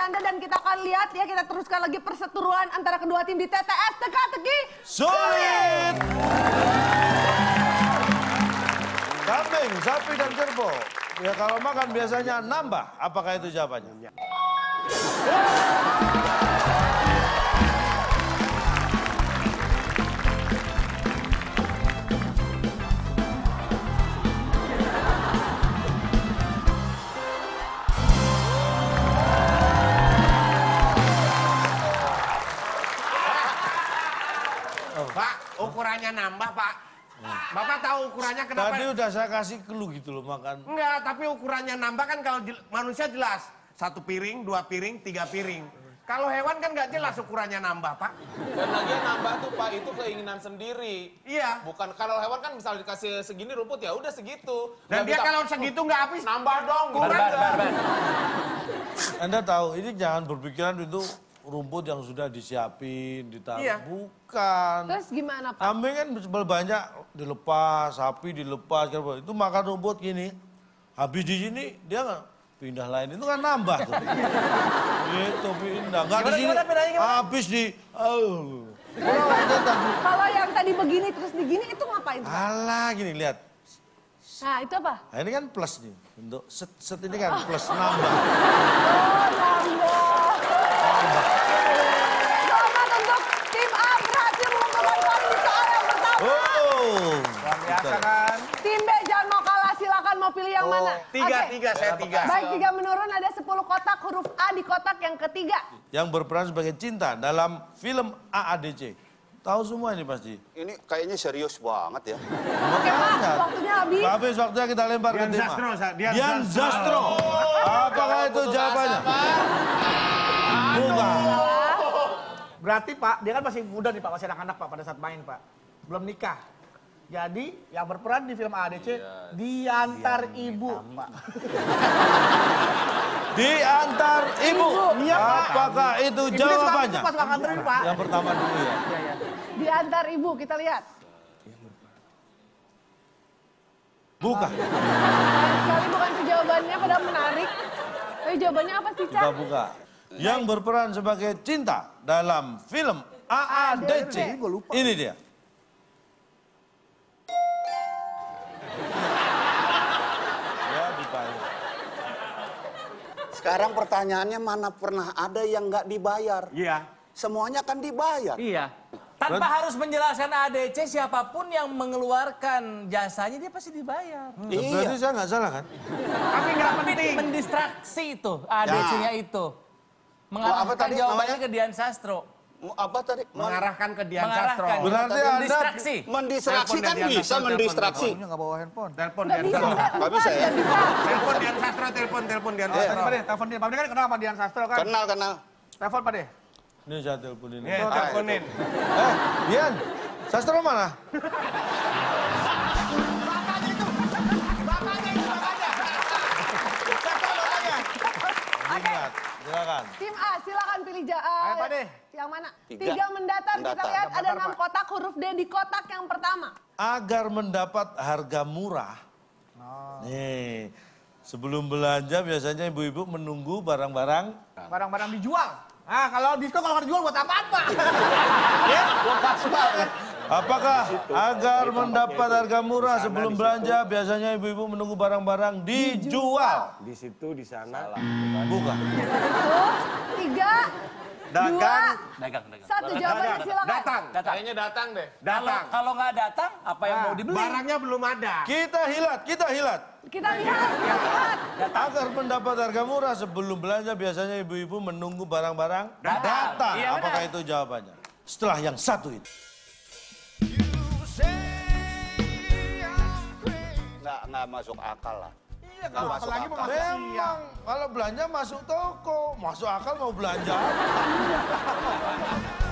bercanda dan kita akan lihat ya kita teruskan lagi perseteruan antara kedua tim di TTS teka-teki Sulit! Kambing, sapi, dan kerbau. Ya kalau makan biasanya nambah. Apakah itu jawabannya? Pak, ukurannya nambah, Pak. Bapak tahu ukurannya kenapa? Tadi udah saya kasih clue gitu loh makan. Enggak, tapi ukurannya nambah kan kalau jel- manusia jelas. Satu piring, dua piring, tiga piring. Kalau hewan kan nggak jelas ukurannya nambah, Pak. Dan lagi nambah tuh Pak itu keinginan sendiri. Iya. Bukan kalau hewan kan misalnya dikasih segini rumput ya udah segitu. Dan Nggak dia bisa, kalau segitu nggak habis, nambah dong. Kurang? Anda tahu, ini jangan berpikiran itu rumput yang sudah disiapin, ditaruh. Iya. Bukan. Terus gimana Pak? Kambing kan banyak dilepas, sapi dilepas, itu makan rumput gini. Habis di sini dia nggak pindah lain itu kan nambah tuh. gitu pindah. Nggak di sini. Habis di. Oh. Kalau yang tadi begini terus digini itu ngapain? Alah gini lihat. Nah itu apa? Nah, ini kan plus nih. Untuk set, set ini kan plus nambah. Oh nambah. Selamat untuk tim A berhasil mengumpulkan poin di soal yang pertama. Oh. Biasa kan? Tim B jangan mau kalah silakan mau pilih yang mana? tiga, Oke. tiga, saya tiga. Baik tiga menurun ada 10 kotak huruf A di kotak yang ketiga. Yang berperan sebagai cinta dalam film AADC. Tahu semua ini pasti. Ini kayaknya serius banget ya. Oke Pak, waktunya habis. Habis waktunya kita lempar Dian ke tema. Zastro, Dian Dian Zastro. Apakah itu jawabannya? Bukan. Berarti Pak, dia kan masih muda nih Pak, masih anak-anak Pak pada saat main Pak. Belum nikah. Jadi yang berperan di film ADC diantar ibu Pak. Diantar ibu. Iya, Pak. Apakah itu Ibu dia jawabannya? suka- suka nganterin Pak. Yang pertama dulu ya. Diantar ibu kita lihat. Bukan. Sayang sekali bukan itu jawabannya padahal menarik. Tapi jawabannya apa sih Cak? buka. Yang berperan sebagai cinta dalam film AADC. Ini dia. Sekarang pertanyaannya mana pernah ada yang nggak dibayar? Iya. Semuanya kan dibayar. Iya. Tanpa harus menjelaskan ADC, siapa pun yang mengeluarkan jasanya dia pasti dibayar. Berarti saya nggak salah kan? Tapi nggak penting. mendistraksi itu, ADC-nya itu. Mengarahkan tadi jawabannya namanya? ke Dian Sastro. Apa tadi? Men- Mengarahkan ke Dian Sastro. Berarti Anda- mendistraksi. mendistraksi kan bisa mendistraksi. Punya nggak bawa handphone. Telepon Dian Sastro. Cak. Nggak bisa ya? Telepon Dian Sastro, telepon, telepon Dian Sastro. Pak telepon dia. Pak kan kenal sama Dian Sastro kan? Kenal kenal. Telepon Pak. Ini saya telepon ini. Nih, teleponin. Eh, Dian, sastro mana? Tiga. Tiga mendatar. Kita Mendatar. lihat ada enam kotak huruf D di kotak yang pertama. Agar mendapat harga murah. Nih, sebelum belanja biasanya ibu-ibu menunggu barang-barang Barang-barang dijual. Ah, kalau diskon kalau dijual buat apa-apa? ya, pas banget. Apakah agar mendapat harga murah sebelum belanja biasanya ibu-ibu menunggu barang-barang dijual? Di situ, di sana. Bukan. Dagang. dua, Dagang, dagang. satu. Jawabannya silakan. Datang. Kayaknya datang deh. Datang. kalau nggak datang, apa yang mau dibeli? Barangnya belum ada. Kita hilat, kita hilat. Kita lihat, kita lihat. Agar mendapat harga murah sebelum belanja biasanya ibu-ibu menunggu barang-barang Datang. datang. Iya, benar. Apakah itu jawabannya? Setelah yang satu itu. Nggak nggak masuk akal lah. Nggak kalau masuk apalagi akal. Memang kalau belanja masuk toko, masuk akal mau belanja?